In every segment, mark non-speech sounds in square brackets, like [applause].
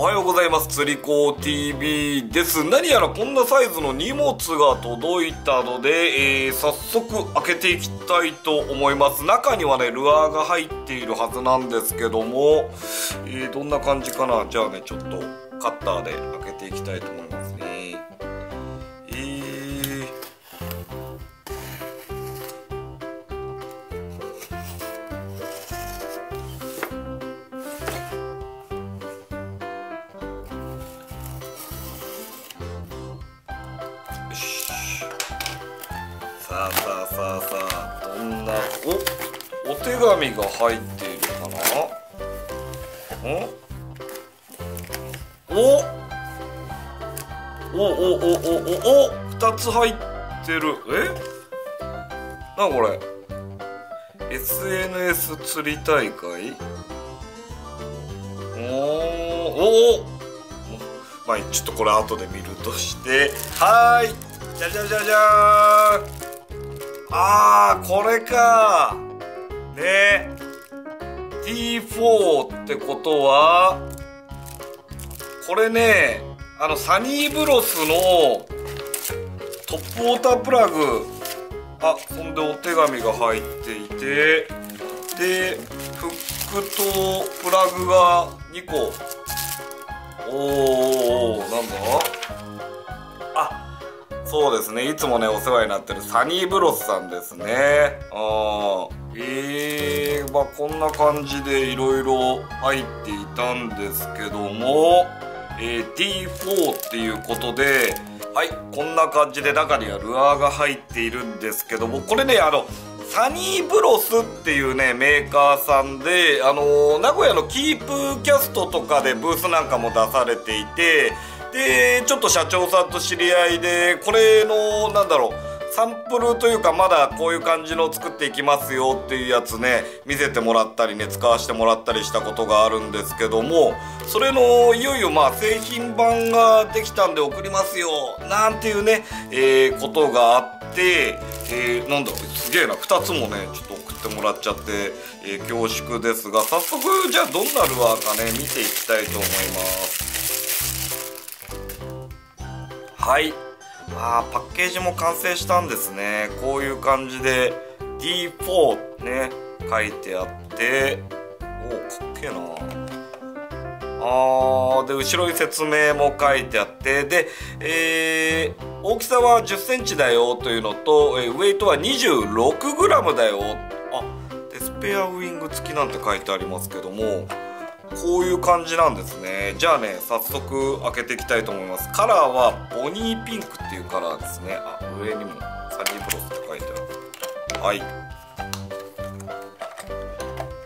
おはようございます。釣り子 TV です。何やらこんなサイズの荷物が届いたので、えー、早速開けていきたいと思います。中にはねルアーが入っているはずなんですけども、えー、どんな感じかな？じゃあねちょっとカッターで開けていきたいと思います。あさあさあさあどんなおお手紙が入っているかな？お？おおおおおお二つ入ってる。え？なこれ？SNS 釣り大会？おおおまあちょっとこれ後で見るとして。はい。じゃじゃじゃじゃーん。あーこれか。ね。T4 ってことはこれねあのサニーブロスのトップウォータープラグ。あそんでお手紙が入っていて。でフックとプラグが2個。おおなんだ？そうですね。いつもねお世話になってるサニーブロスさんですね。あえー、まあこんな感じでいろいろ入っていたんですけども、えー、T4 っていうことではいこんな感じで中にはルアーが入っているんですけども。これねあのサニーブロスっていうねメーカーさんであのー、名古屋のキープキャストとかでブースなんかも出されていてでちょっと社長さんと知り合いでこれのなんだろうサンプルというかまだこういう感じの作っていきますよっていうやつね見せてもらったりね使わせてもらったりしたことがあるんですけどもそれのいよいよまあ製品版ができたんで送りますよなんていうね、え、ことがあってえ、なんだろうすげえな2つもねちょっと送ってもらっちゃって、え、恐縮ですが早速じゃあどんなルアーかね見ていきたいと思います。はい。あパッケージも完成したんですね。こういう感じで D4 ね書いてあって。おおかっけえな。あーで後ろに説明も書いてあって。で、えー、大きさは1 0センチだよというのと、えー、ウェイトは 26g だよ。あでスペアウィング付きなんて書いてありますけども。こういう感じなんですね。じゃあね早速開けていきたいと思います。カラーはボニーピンクっていうカラーですね。あ上にもサニーブロスって書いてある。はい。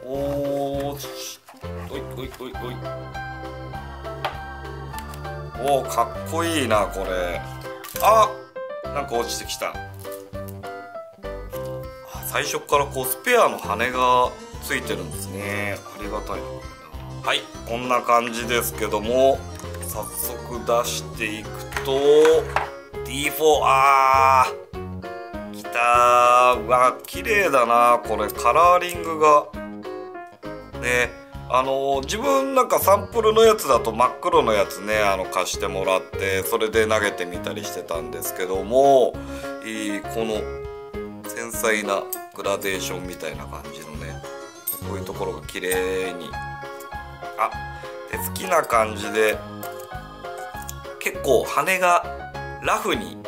おーおいおいおいおい。おおかっこいいなこれ。あなんか落ちてきた。最初からこうスペアの羽がついてるんですね。ありがたいなはい。こんな感じですけども早速出していくと D4 あーきたーうわ綺麗だなこれ。カラーリングが。ねあの自分なんかサンプルのやつだと真っ黒のやつねあの貸してもらってそれで投げてみたりしてたんですけどもいいこの繊細なグラデーションみたいな感じのねこういうところが綺麗にあで好きな感じで結構羽がラフに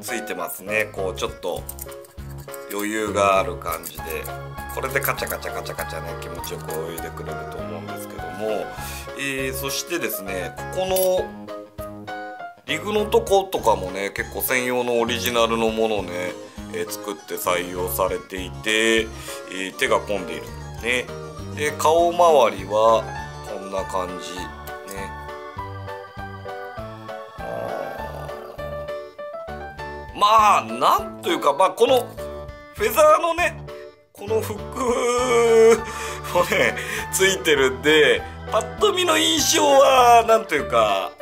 ついてますね。こうちょっと余裕がある感じで。これでカチャカチャカチャカチャね気持ちよく泳いでくれると思うんですけども、えー、そしてですねここのリグのとことかもね結構専用のオリジナルのものね、えー、作って採用されていて、えー、手が込んでいるね。で顔周りはな感じ。ね。まあなんというかまあこのフェザーのねこのフックもねついてるんでパッと見の印象はなんというか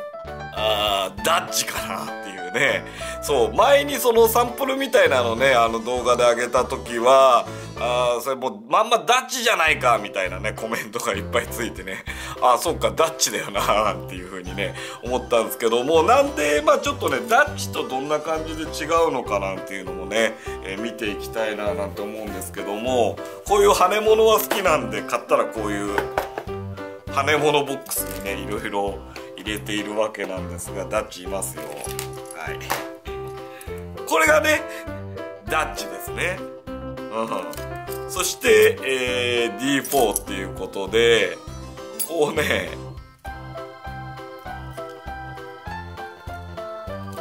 あダッチかなっていうね。そう前にそのサンプルみたいなのねあの動画で上げた時はあそれもうまんまダッチじゃないかみたいなねコメントがいっぱいついてね。あそうかダッチだよな [laughs] っていう風にね思ったんですけどもなんでまあちょっとねダッチとどんな感じで違うのかなんていうのもね、えー、見ていきたいななんて思うんですけどもこういう羽物は好きなんで買ったらこういう羽物ボックスにねいろいろ入れているわけなんですがダッチいますよ。はい。これがねダッチですね。うん。そして、えー、D4 っていうことでこうね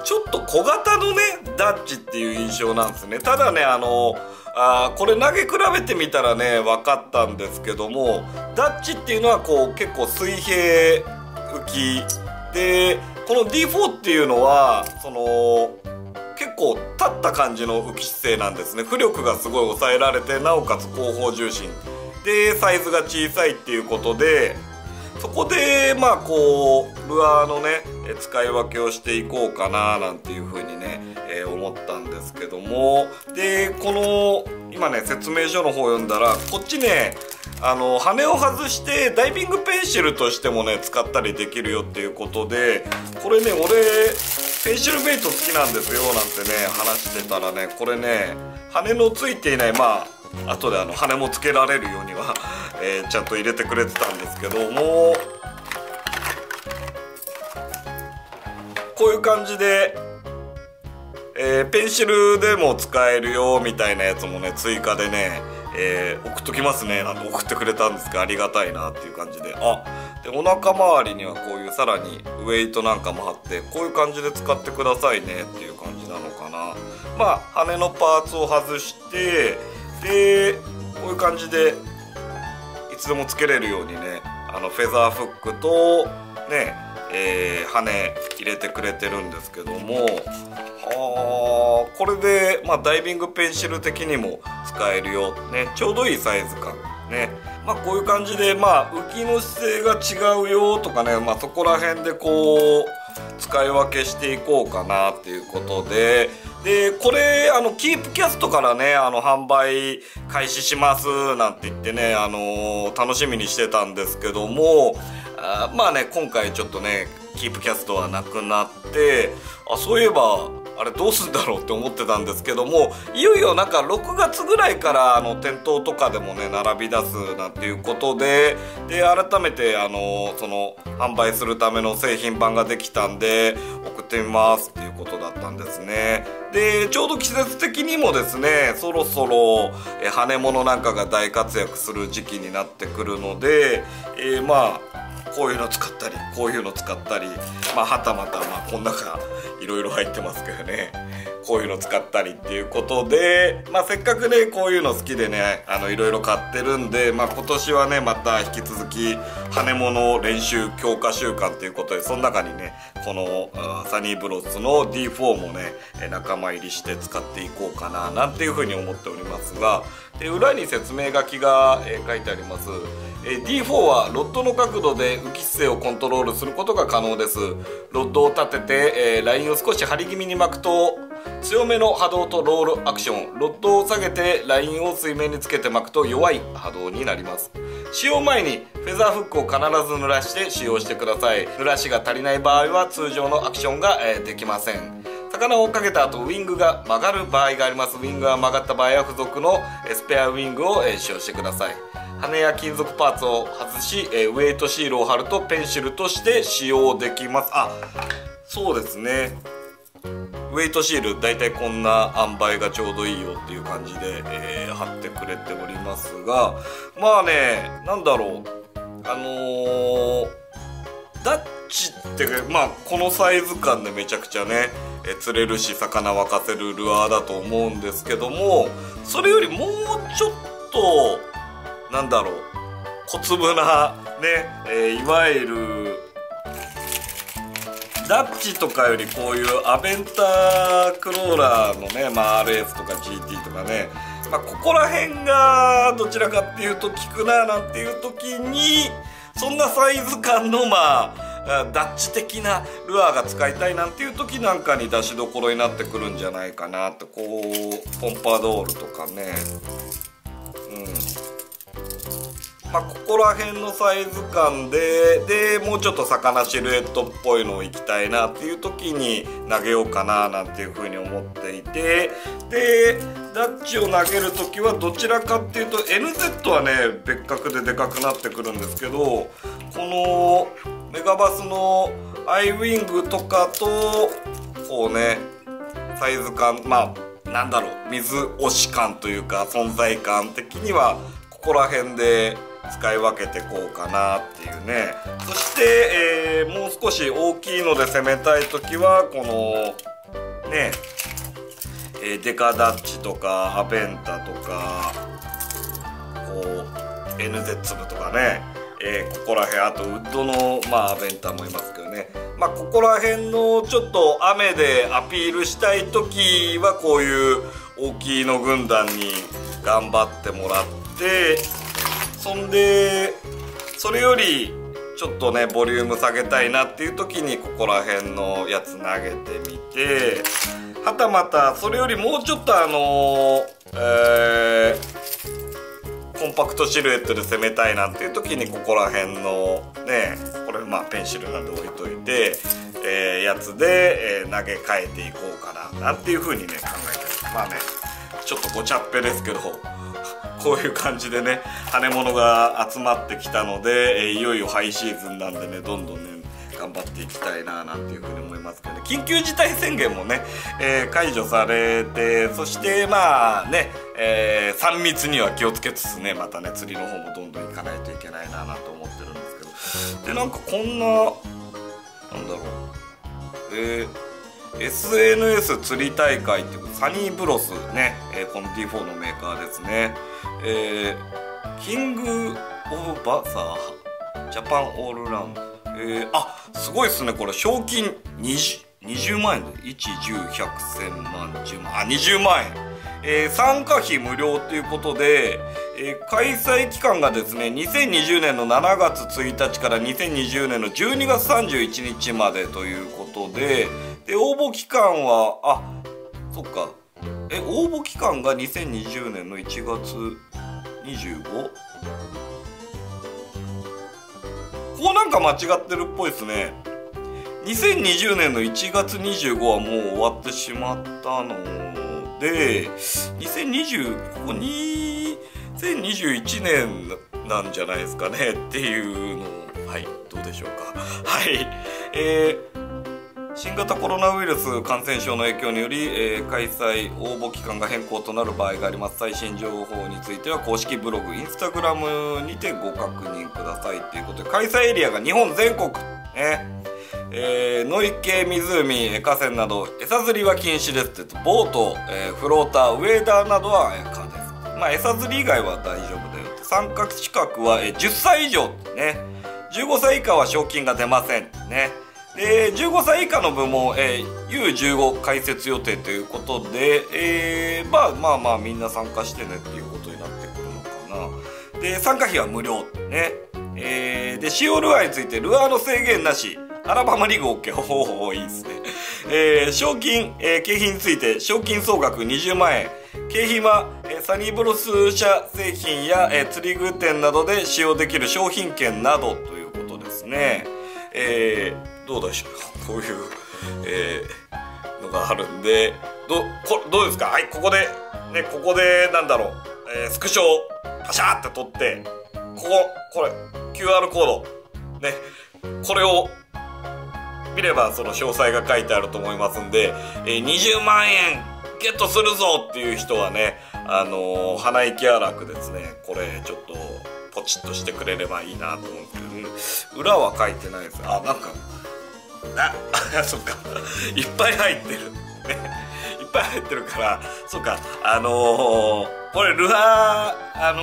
ちょっと小型のねダッチっていう印象なんですね。ただねあのあこれ投げ比べてみたらね分かったんですけどもダッチっていうのはこう結構水平浮きでこの D4 っていうのはその結構立った感じの浮き姿勢なんですね。浮力がすごい抑えられてなおかつ後方重心。でサイズが小さいっていうことでそこでまあこうルアーのね使い分けをしていこうかななんていうふうにね、えー、思ったんですけども。でこの今ね説明書の方読んだらこっちねあの羽を外してダイビングペンシルとしてもね使ったりできるよっていうことでこれね俺ペンシルベイト好きなんですよなんてね話してたらねこれね羽のついていないまあ後であの羽もつけられるようにはえー、ちゃんと入れてくれてたんですけどもこういう感じで、えー、ペンシルでも使えるよみたいなやつもね追加でね、えー、送っときますねなんて送ってくれたんですがありがたいなっていう感じで。あでお腹周りにはこういうさらにウエイトなんかも貼ってこういう感じで使ってくださいねっていう感じなのかな。まあ羽のパーツを外してでこういう感じでいつでもつけれるようにねあのフェザーフックとねえー、羽入れてくれてるんですけどもはこれで、まあ、ダイビングペンシル的にも使えるよ。ねちょうどいいサイズ感。ねまあこういう感じでまあ浮きの姿勢が違うよとかね、まあ、そこら辺でこう使い分けしていこうかなっていうことで。でこれあのキープキャストからねあの販売開始しますなんて言ってねあの楽しみにしてたんですけどもあまあね今回ちょっとねキープキャストはなくなってあそういえばあれどうすんだろうって思ってたんですけどもいよいよなんか6月ぐらいからあの店頭とかでもね並び出すなんていうことでで改めてあのその販売するための製品版ができたんで送ってみますっていうことだったんですね。でちょうど季節的にもですねそろそろえ羽物なんかが大活躍する時期になってくるので、えー、まあこういうの使ったりこういうの使ったりまあはたまたまあこん中いろいろ入ってますけどね。こういうの使ったりっていうことで、まあ、せっかくねこういうの好きでねあのいろいろ買ってるんで、まあ、今年はねまた引き続き羽物練習強化週間ということでその中にねこのサニーブロスの D4 もね仲間入りして使っていこうかななんていうふうに思っておりますがで裏に説明書きが、え書いてあります、え D4 はロッドの角度で浮き姿勢をコントロールすることが可能です。ロッドを立てて、えラインを少し張り気味に巻くと強めの波動とロールアクション。ロッドを下げてラインを水面につけて巻くと弱い波動になります。使用前にフェザーフックを必ず濡らして使用してください。濡らしが足りない場合は通常のアクションが、えできません。魚を追っかけた後ウィングが曲がる場合があります。ウィングが曲がった場合は付属のスペアウィングを使用してください。羽や金属パーツを外しウエイトシールを貼るとペンシルとして使用できます。あそうですね。ウェイトシール大体こんな塩梅がちょうどいいよっていう感じで、えー、貼ってくれておりますが。まあねなんだろう。あのー、ダッチってまあこのサイズ感でめちゃくちゃねえ釣れるし魚沸かせるルアーだと思うんですけどもそれよりもうちょっとなんだろう小粒なね、えー、いわゆるダッチとかよりこういうアベンタークローラーのね、まあ、RS とか GT とかね、まあ、ここら辺がどちらかっていうと効くななんていう時にそんなサイズ感のまあダッチ的なルアーが使いたいなんていう時なんかに出しどころになってくるんじゃないかなってこうポンパドールとかね。うん。まあ、ここら辺のサイズ感ででもうちょっと魚シルエットっぽいのをいきたいなっていう時に投げようかななんていうふうに思っていてでダッチを投げる時はどちらかっていうと NZ はね別格ででかくなってくるんですけどこのメガバスのアイウィングとかとこうねサイズ感まあなんだろう水押し感というか存在感的にはここら辺で使い分けてこうかなっていうね。そして、えー、もう少し大きいので攻めたい時はこのねえー、デカダッチとかアベンタとかこう NZ 粒とかね、えー、ここら辺あとウッドのまあアベンタもいますけどね。まあここら辺のちょっと雨でアピールしたい時はこういう大きいの軍団に頑張ってもらってそんでそれよりちょっとねボリューム下げたいなっていう時にここら辺のやつ投げてみてはたまたそれよりもうちょっとあのえー、コンパクトシルエットで攻めたいなっていう時にここら辺のねこれまあペンシルなんで置いといて、えー、やつで、えー、投げ替えていこうかななんていう風にね考えてるまあねちょっとごちゃっぺですけどこういう感じでね羽物が集まってきたので、えいよいよハイシーズンなんでねどんどんね頑張っていきたいななんていうふうに思いますけどね。緊急事態宣言もね、えー、解除されてそしてまあね、えー、3密には気をつけつつねまたね釣りの方もどんどん行かないといけないななんて思ってるんですけど。でなんかこんななんだろう。えー SNS 釣り大会っていうサニーブロスね、えー、この D4 のメーカーですね、えー、キングオブバサージャパンオールラウンド。えー、あすごいっすねこれ。賞金 20, 20万円で。110100100万10万。あ20万円、えー、参加費無料ということで、えー、開催期間がですね2020年の7月1日から2020年の12月31日までということでで応募期間はあそっか。え応募期間が2020年の1月 25? ここなんか間違ってるっぽいですね。2020年の1月25はもう終わってしまったので2020ここ2021年なんじゃないですかねっていうの。はいどうでしょうか。はい。えー新型コロナウイルス感染症の影響により、えー、開催応募期間が変更となる場合があります。最新情報については公式ブログインスタグラムにてご確認ください。ということで開催エリアが日本全国。ね。えー、野池湖河川など餌釣りは禁止ですって。ボート、えー、フローターウェーダーなどは可です。まあ餌釣り以外は大丈夫だよって。参加資格は、えー、10歳以上ね。15歳以下は賞金が出ませんね。で15歳以下の部門、えー、U15 開設予定ということで、えー、まあまあまあみんな参加してねっていうことになってくるのかな。で参加費は無料ね。えー、で使用ルアーについてルアーの制限なしアラバマリーグ OK ほほほいいですね。えー、賞金、えー、景品について賞金総額20万円。景品は、えー、サニーブロス社製品や、えー、釣り具店などで使用できる商品券などということですね。えーどうでしょうこういう、えー、のがあるんでどこどうですか？はいここでねここでなんだろう、えー、スクショをパシャーって撮ってこここれ QR コードねこれを見ればその詳細が書いてあると思いますんで、えー、20万円ゲットするぞっていう人はねあのー、鼻息荒くですねこれちょっとポチッとしてくれればいいなと思うんですけど、裏は書いてないです。あなんかあ [laughs] そっか。いっぱい入ってる。ね。いっぱい入ってるからそっか。あのー、これルアーあの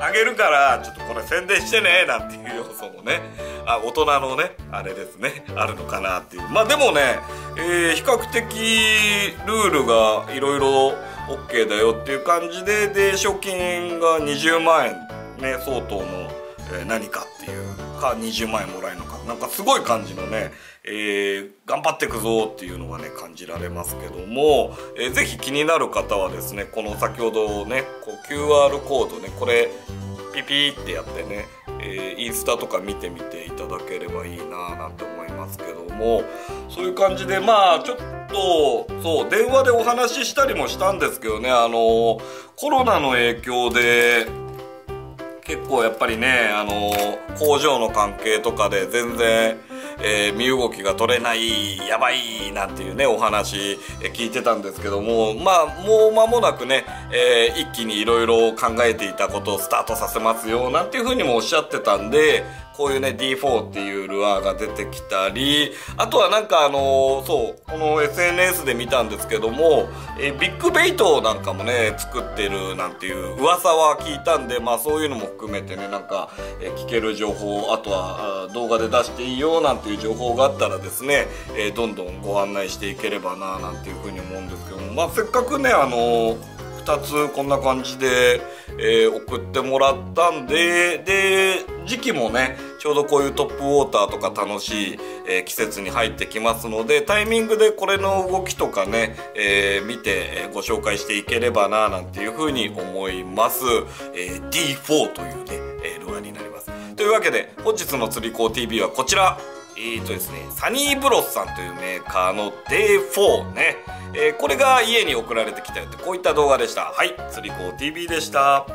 あげるからちょっとこれ宣伝してねなんていう要素もね。あ大人のねあれですね。あるのかなっていう。まあでもね、えー、比較的ルールがいろいろ OK だよっていう感じでで賞金が20万円ね相当の、え、何かっていうか20万円もらえるのか。なんかすごい感じのねえー、頑張っていくぞっていうのがね感じられますけども、えー、ぜひ気になる方はですねこの先ほどねこう QR コードねこれピピピってやってね、えー、インスタとか見てみていただければいいななんて思いますけどもそういう感じでまあちょっとそう電話でお話ししたりもしたんですけどねあのコロナの影響で結構やっぱりねあの工場の関係とかで全然えー、身動きが取れないやばいなんていうねお話、え聞いてたんですけどもまあもう間もなくね、えー、一気にいろいろ考えていたことをスタートさせますよなんていうふうにもおっしゃってたんでこういうね D4 っていうルアーが出てきたりあとはなんかあのー、そうこの SNS で見たんですけども、え、ビッグベイトなんかもね作ってるなんていう噂は聞いたんでまあそういうのも含めてねなんか、え、聞ける情報あとは動画で出していいよなんていう情報があったらですね、えどんどんご案内していければななんていうふうに思うんですけどもまあせっかくねあの2つこんな感じで、えー、送ってもらったんでで時期もねちょうどこういうトップウォーターとか楽しい、えー、季節に入ってきますのでタイミングでこれの動きとかね、えー、見てご紹介していければななんていうふうに思います、え D4 というね、え動画になりますというわけで本日の釣り子 TV はこちらえーとですね、サニーブロスさんというメーカーの D4 ね、えー、これが家に送られてきたよってこういった動画でした。はい、釣り子 TV でした。